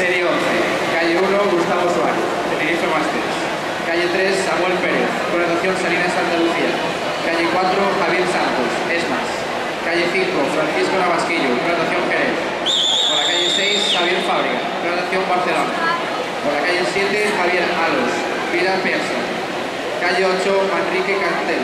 Serie 11, calle 1, Gustavo Suárez, Tenerife Masters. Calle 3, Samuel Pérez, Correlación Salinas Santa Lucía. Calle 4, Javier Santos, ESMAS. Calle 5, Francisco Navasquillo, Correlación Jerez. Por la calle 6, Javier Fábrica, Correlación Barcelona. Por la calle 7, Javier Alos, Pilar Pearson. Calle 8, Enrique Cantel,